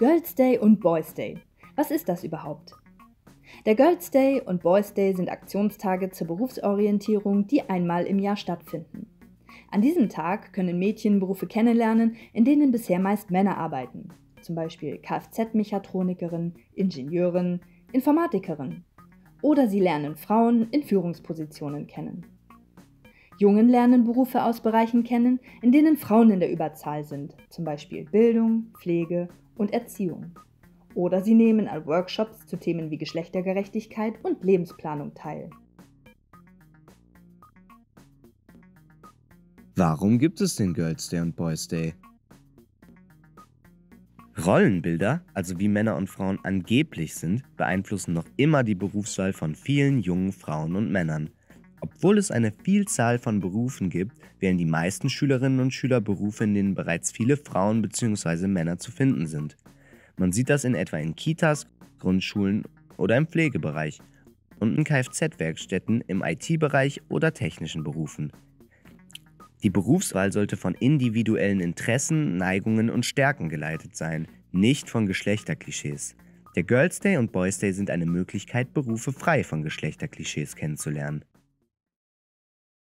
Girls Day und Boys Day. Was ist das überhaupt? Der Girls Day und Boys Day sind Aktionstage zur Berufsorientierung, die einmal im Jahr stattfinden. An diesem Tag können Mädchen Berufe kennenlernen, in denen bisher meist Männer arbeiten, zum Beispiel Kfz-Mechatronikerin, Ingenieurin, Informatikerin. Oder sie lernen Frauen in Führungspositionen kennen. Jungen lernen Berufe aus Bereichen kennen, in denen Frauen in der Überzahl sind, zum Beispiel Bildung, Pflege und Erziehung. Oder sie nehmen an Workshops zu Themen wie Geschlechtergerechtigkeit und Lebensplanung teil. Warum gibt es den Girls Day und Boys Day? Rollenbilder, also wie Männer und Frauen angeblich sind, beeinflussen noch immer die Berufswahl von vielen jungen Frauen und Männern. Obwohl es eine Vielzahl von Berufen gibt, wählen die meisten Schülerinnen und Schüler Berufe, in denen bereits viele Frauen bzw. Männer zu finden sind. Man sieht das in etwa in Kitas, Grundschulen oder im Pflegebereich und in Kfz-Werkstätten im IT-Bereich oder technischen Berufen. Die Berufswahl sollte von individuellen Interessen, Neigungen und Stärken geleitet sein, nicht von Geschlechterklischees. Der Girls Day und Boys Day sind eine Möglichkeit, Berufe frei von Geschlechterklischees kennenzulernen.